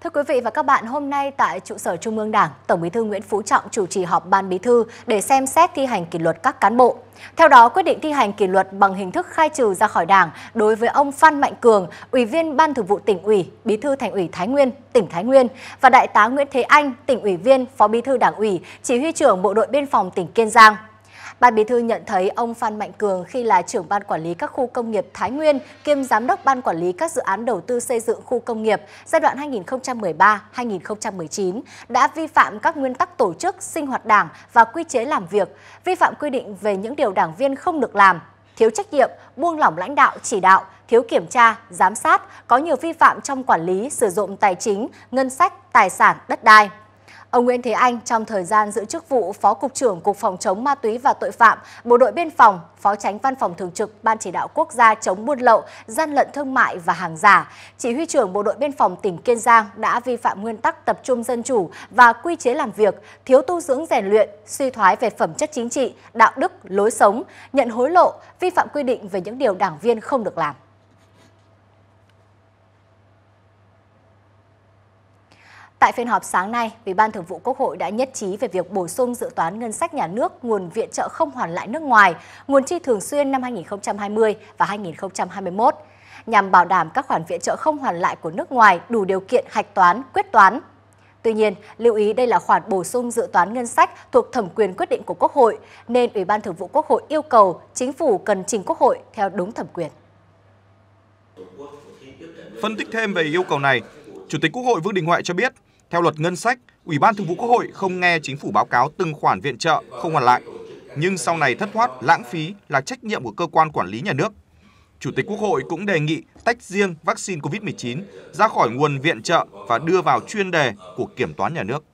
Thưa quý vị và các bạn, hôm nay tại trụ sở Trung ương Đảng, Tổng Bí thư Nguyễn Phú Trọng chủ trì họp Ban Bí thư để xem xét thi hành kỷ luật các cán bộ. Theo đó, quyết định thi hành kỷ luật bằng hình thức khai trừ ra khỏi Đảng đối với ông Phan Mạnh Cường, Ủy viên Ban Thường vụ tỉnh ủy, Bí thư Thành ủy Thái Nguyên, tỉnh Thái Nguyên và Đại tá Nguyễn Thế Anh, tỉnh ủy viên, Phó Bí thư Đảng ủy, Chỉ huy trưởng Bộ đội Biên phòng tỉnh Kiên Giang Ban Bí thư nhận thấy ông Phan Mạnh Cường khi là trưởng ban quản lý các khu công nghiệp Thái Nguyên kiêm giám đốc ban quản lý các dự án đầu tư xây dựng khu công nghiệp giai đoạn 2013-2019 đã vi phạm các nguyên tắc tổ chức, sinh hoạt đảng và quy chế làm việc, vi phạm quy định về những điều đảng viên không được làm, thiếu trách nhiệm, buông lỏng lãnh đạo chỉ đạo, thiếu kiểm tra, giám sát, có nhiều vi phạm trong quản lý sử dụng tài chính, ngân sách, tài sản, đất đai. Ông Nguyễn Thế Anh trong thời gian giữ chức vụ Phó Cục trưởng Cục Phòng chống ma túy và tội phạm, Bộ đội Biên phòng, Phó tránh Văn phòng Thường trực Ban Chỉ đạo Quốc gia chống buôn lậu, gian lận thương mại và hàng giả, Chỉ huy trưởng Bộ đội Biên phòng tỉnh Kiên Giang đã vi phạm nguyên tắc tập trung dân chủ và quy chế làm việc, thiếu tu dưỡng rèn luyện, suy thoái về phẩm chất chính trị, đạo đức, lối sống, nhận hối lộ, vi phạm quy định về những điều đảng viên không được làm. Tại phiên họp sáng nay, Ủy ban Thường vụ Quốc hội đã nhất trí về việc bổ sung dự toán ngân sách nhà nước nguồn viện trợ không hoàn lại nước ngoài, nguồn chi thường xuyên năm 2020 và 2021 nhằm bảo đảm các khoản viện trợ không hoàn lại của nước ngoài đủ điều kiện hạch toán, quyết toán. Tuy nhiên, lưu ý đây là khoản bổ sung dự toán ngân sách thuộc thẩm quyền quyết định của Quốc hội, nên Ủy ban Thường vụ Quốc hội yêu cầu chính phủ cần trình Quốc hội theo đúng thẩm quyền. Phân tích thêm về yêu cầu này, Chủ tịch Quốc hội Vương Đình Huệ cho biết, theo luật ngân sách, Ủy ban Thường vụ Quốc hội không nghe chính phủ báo cáo từng khoản viện trợ không hoàn lại, nhưng sau này thất thoát, lãng phí là trách nhiệm của cơ quan quản lý nhà nước. Chủ tịch Quốc hội cũng đề nghị tách riêng vaccine COVID-19 ra khỏi nguồn viện trợ và đưa vào chuyên đề của kiểm toán nhà nước.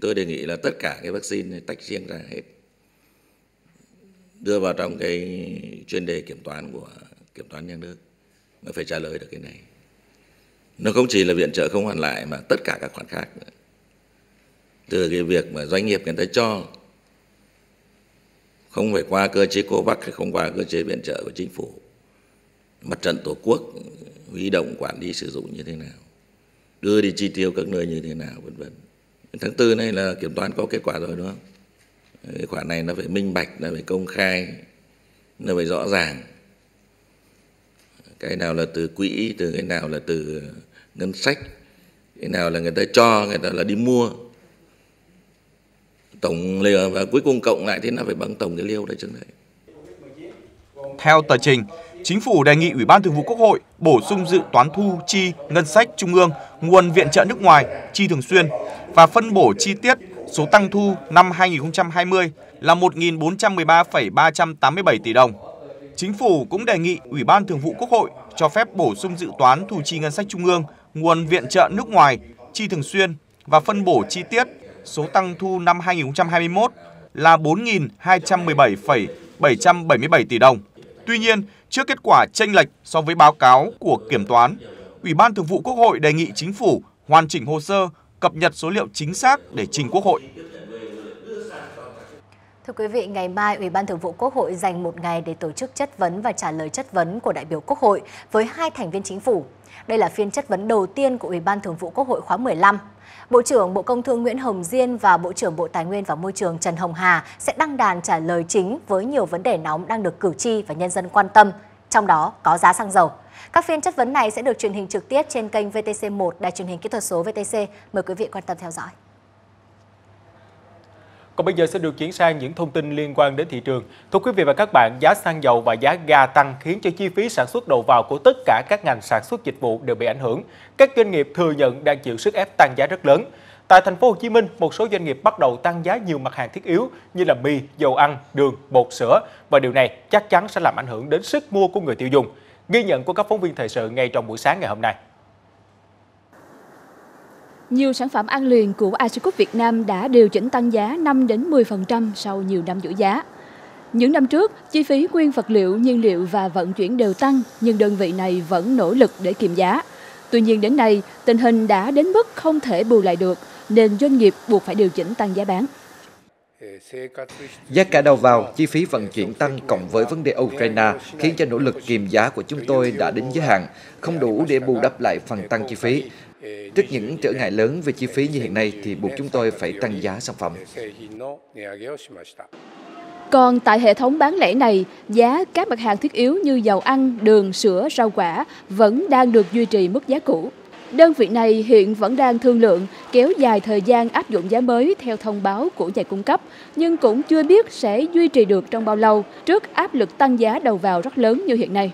Tôi đề nghị là tất cả cái vaccine này tách riêng ra hết. Đưa vào trong cái chuyên đề kiểm toán của kiểm toán nhà nước. Mới phải trả lời được cái này nó không chỉ là viện trợ không hoàn lại mà tất cả các khoản khác từ cái việc mà doanh nghiệp người ta cho, không phải qua cơ chế COVAX hay không qua cơ chế viện trợ của chính phủ, mặt trận tổ quốc huy động quản lý sử dụng như thế nào, đưa đi chi tiêu các nơi như thế nào, vân vân. Tháng tư này là kiểm toán có kết quả rồi, đúng không? Cái khoản này nó phải minh bạch, nó phải công khai, nó phải rõ ràng. Cái nào là từ quỹ, từ cái nào là từ ngân sách cái nào là người ta cho người ta là đi mua tổng liều và cuối cùng cộng lại thì nó phải bằng tổng cái liều đấy chừng đấy theo tờ trình Chính phủ đề nghị Ủy ban Thường vụ Quốc hội bổ sung dự toán thu chi ngân sách trung ương, nguồn viện trợ nước ngoài, chi thường xuyên và phân bổ chi tiết số tăng thu năm 2020 là 1.413,387 tỷ đồng. Chính phủ cũng đề nghị Ủy ban Thường vụ Quốc hội cho phép bổ sung dự toán thu chi ngân sách trung ương nguồn viện trợ nước ngoài, chi thường xuyên và phân bổ chi tiết số tăng thu năm 2021 là 4.217,777 tỷ đồng. Tuy nhiên, trước kết quả chênh lệch so với báo cáo của kiểm toán, Ủy ban Thường vụ Quốc hội đề nghị chính phủ hoàn chỉnh hồ sơ, cập nhật số liệu chính xác để trình Quốc hội. Thưa quý vị, ngày mai Ủy ban Thường vụ Quốc hội dành một ngày để tổ chức chất vấn và trả lời chất vấn của đại biểu Quốc hội với hai thành viên chính phủ. Đây là phiên chất vấn đầu tiên của Ủy ban Thường vụ Quốc hội khóa 15. Bộ trưởng Bộ Công Thương Nguyễn Hồng Diên và Bộ trưởng Bộ Tài nguyên và Môi trường Trần Hồng Hà sẽ đăng đàn trả lời chính với nhiều vấn đề nóng đang được cử tri và nhân dân quan tâm, trong đó có giá xăng dầu. Các phiên chất vấn này sẽ được truyền hình trực tiếp trên kênh VTC1 Đài truyền hình kỹ thuật số VTC. Mời quý vị quan tâm theo dõi. Còn bây giờ sẽ được chuyển sang những thông tin liên quan đến thị trường. Thưa quý vị và các bạn, giá xăng dầu và giá ga tăng khiến cho chi phí sản xuất đầu vào của tất cả các ngành sản xuất dịch vụ đều bị ảnh hưởng. Các doanh nghiệp thừa nhận đang chịu sức ép tăng giá rất lớn. Tại thành phố Hồ Chí Minh, một số doanh nghiệp bắt đầu tăng giá nhiều mặt hàng thiết yếu như là mì, dầu ăn, đường, bột sữa và điều này chắc chắn sẽ làm ảnh hưởng đến sức mua của người tiêu dùng. Ghi nhận của các phóng viên thời sự ngay trong buổi sáng ngày hôm nay. Nhiều sản phẩm ăn liền của Asicut Việt Nam đã điều chỉnh tăng giá 5 đến 10% sau nhiều năm giữ giá. Những năm trước, chi phí nguyên vật liệu, nhiên liệu và vận chuyển đều tăng, nhưng đơn vị này vẫn nỗ lực để kiềm giá. Tuy nhiên đến nay, tình hình đã đến mức không thể bù lại được, nên doanh nghiệp buộc phải điều chỉnh tăng giá bán. Giá cả đầu vào, chi phí vận chuyển tăng cộng với vấn đề Ukraine khiến cho nỗ lực kiềm giá của chúng tôi đã đến giới hạn, không đủ để bù đắp lại phần tăng chi phí. Trước những trở ngại lớn về chi phí như hiện nay thì buộc chúng tôi phải tăng giá sản phẩm. Còn tại hệ thống bán lẻ này, giá các mặt hàng thiết yếu như dầu ăn, đường, sữa, rau quả vẫn đang được duy trì mức giá cũ. Đơn vị này hiện vẫn đang thương lượng kéo dài thời gian áp dụng giá mới theo thông báo của nhà cung cấp, nhưng cũng chưa biết sẽ duy trì được trong bao lâu trước áp lực tăng giá đầu vào rất lớn như hiện nay.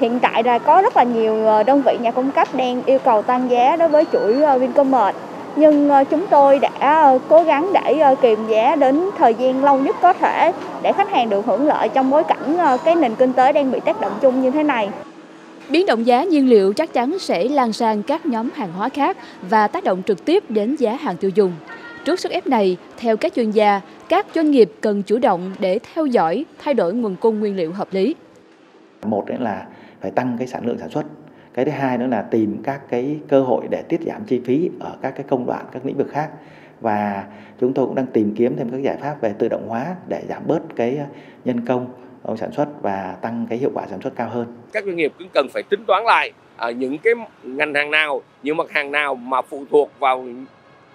Hiện tại là có rất là nhiều ờ, đơn vị nhà cung cấp đang yêu cầu tăng giá đối với chuỗi ờ, Vincommerce nhưng ờ, chúng tôi đã cố gắng để kiềm giá đến thời gian lâu nhất có thể để khách hàng được hưởng lợi trong bối cảnh cái nền kinh tế đang bị tác động chung như thế này. Biến động giá nhiên liệu chắc chắn sẽ lan sang các nhóm hàng hóa khác và tác động trực tiếp đến giá hàng tiêu dùng. Trước sức ép này, theo các chuyên gia, các doanh nghiệp cần chủ động để theo dõi, thay đổi nguồn cung nguyên liệu hợp lý. Một là phải tăng cái sản lượng sản xuất. Cái thứ hai nữa là tìm các cái cơ hội để tiết giảm chi phí ở các cái công đoạn, các lĩnh vực khác. Và chúng tôi cũng đang tìm kiếm thêm các giải pháp về tự động hóa để giảm bớt cái ờ, nhân công ông sản xuất và tăng cái hiệu quả sản xuất cao hơn. Các doanh nghiệp cũng cần phải tính toán lại ở những cái ngành hàng nào, những mặt hàng nào mà phụ thuộc vào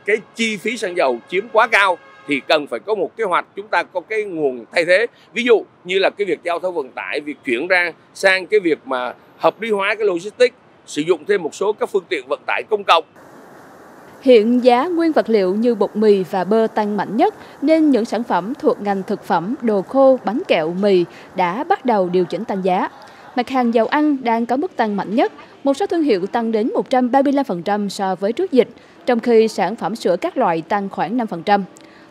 cái chi phí xăng dầu chiếm quá cao thì cần phải có một kế hoạch chúng ta có cái nguồn thay thế ví dụ như là cái việc giao thông vận tải việc chuyển ra sang cái việc mà hợp lý hóa cái logistics sử dụng thêm một số các phương tiện vận tải công cộng Hiện giá nguyên vật liệu như bột mì và bơ tăng mạnh nhất nên những sản phẩm thuộc ngành thực phẩm, đồ khô, bánh kẹo, mì đã bắt đầu điều chỉnh tăng giá. Mặt hàng dầu ăn đang có mức tăng mạnh nhất, một số thương hiệu tăng đến 135% so với trước dịch, trong khi sản phẩm sữa các loại tăng khoảng 5%.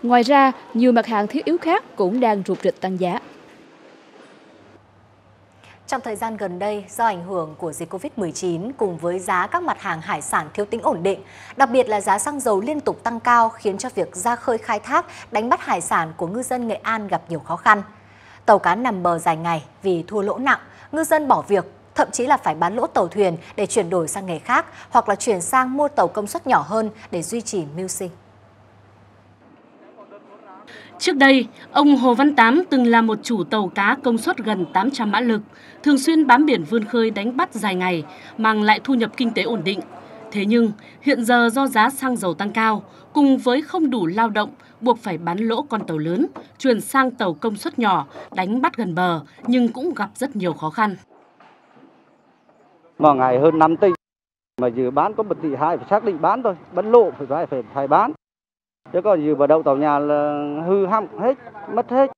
Ngoài ra, nhiều mặt hàng thiết yếu khác cũng đang rụt rịch tăng giá. Trong thời gian gần đây, do ảnh hưởng của dịch Covid-19 cùng với giá các mặt hàng hải sản thiếu tính ổn định, đặc biệt là giá xăng dầu liên tục tăng cao khiến cho việc ra khơi khai thác, đánh bắt hải sản của ngư dân Nghệ An gặp nhiều khó khăn. Tàu cá nằm bờ dài ngày vì thua lỗ nặng, ngư dân bỏ việc, thậm chí là phải bán lỗ tàu thuyền để chuyển đổi sang nghề khác hoặc là chuyển sang mua tàu công suất nhỏ hơn để duy trì mưu sinh. Trước đây, ông Hồ Văn Tám từng là một chủ tàu cá công suất gần 800 mã lực, thường xuyên bám biển vươn khơi đánh bắt dài ngày, mang lại thu nhập kinh tế ổn định. Thế nhưng, hiện giờ do giá xăng dầu tăng cao, cùng với không đủ lao động, buộc phải bán lỗ con tàu lớn, chuyển sang tàu công suất nhỏ, đánh bắt gần bờ, nhưng cũng gặp rất nhiều khó khăn. Mà ngày hơn 5 tỷ, mà dự bán có một tỷ hai phải xác định bán thôi, bán lỗ phải phải phải, phải bán chứ còn dự vào đậu tàu nhà là hư hỏng hết, mất hết.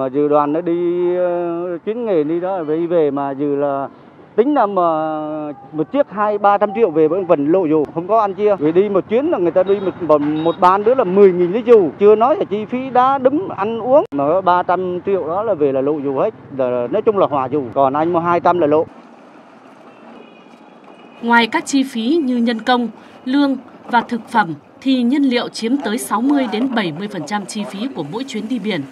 Mà dự đoàn nó đi ờ, chuyến nghề đi đó, về về mà dự là tính là mà một chiếc hai, ba trăm triệu về vẫn vẫn lộ dù không có ăn chia. Vì đi một chuyến là người ta đi một một ban nữa là 10 nghìn lít dù chưa nói là chi phí đá đứng ăn uống. Mà ba trăm triệu đó là về là lộ dù hết. Là nói chung là hòa dù còn anh mua hai trăm là lộ. Ngoài các chi phí như nhân công, lương và thực phẩm thì nhân liệu chiếm tới 60 đến 70% chi phí của mỗi chuyến đi biển.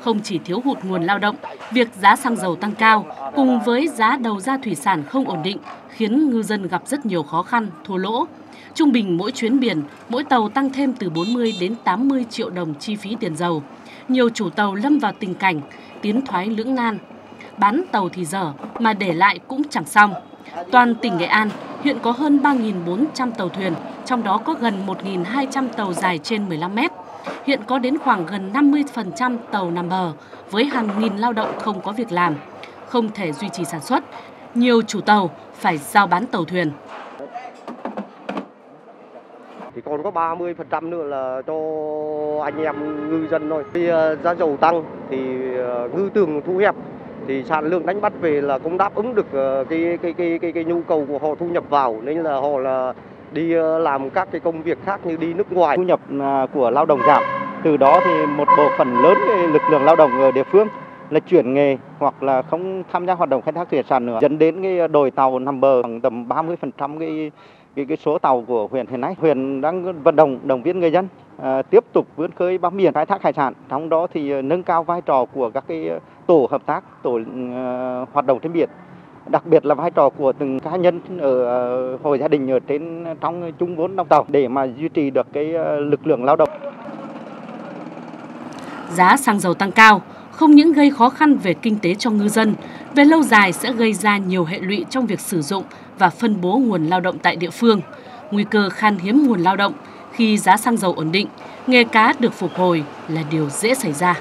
Không chỉ thiếu hụt nguồn lao động, việc giá xăng dầu tăng cao cùng với giá đầu ra thủy sản không ổn định khiến ngư dân gặp rất nhiều khó khăn, thua lỗ. Trung bình mỗi chuyến biển, mỗi tàu tăng thêm từ 40 đến 80 triệu đồng chi phí tiền dầu. Nhiều chủ tàu lâm vào tình cảnh tiến thoái lưỡng nan. Bán tàu thì dở mà để lại cũng chẳng xong. Toàn tỉnh Nghệ An hiện có hơn 3.400 tàu thuyền, trong đó có gần 1.200 tàu dài trên 15 mét. Hiện có đến khoảng gần 50% tàu nằm bờ, với hàng nghìn lao động không có việc làm, không thể duy trì sản xuất. Nhiều chủ tàu phải giao bán tàu thuyền. Thì còn có 30% nữa là cho anh em ngư dân thôi. Khi ờ, giá dầu tăng thì ờ, ngư tường thu hẹp thì sản lượng đánh bắt về là cũng đáp ứng được ờ, cái cái cái cái, cái nhu cầu của họ thu nhập vào nên là họ là đi ờ, làm các cái công việc khác như đi nước ngoài. Thu nhập à, của lao động giảm. Từ đó thì một bộ phận lớn cái lực lượng lao động ở địa phương là chuyển nghề hoặc là không tham gia hoạt động khai thác thủy sản nữa. Dẫn đến cái đội tàu nằm bờ khoảng tầm 30% cái cái cái số tàu của huyện hiện nay. Huyện đang vận động động viên người dân à, tiếp tục vươn khơi bám biển khai thác hải sản. Trong đó thì nâng cao vai trò của các cái tổ hợp tác tổ uh, hoạt động trên biển đặc biệt là vai trò của từng cá nhân ở hộ hội gia đình ở trên trong chung vốn đóng tàu để mà duy trì được cái ờ, lực lượng lao động giá xăng dầu tăng cao không những gây khó khăn về kinh tế cho ngư dân, về lâu dài sẽ gây ra nhiều hệ lụy trong việc sử dụng và phân bố nguồn lao động tại địa phương. Nguy cơ khan hiếm nguồn lao động khi giá xăng dầu ổn định, nghề cá được phục hồi là điều dễ xảy ra.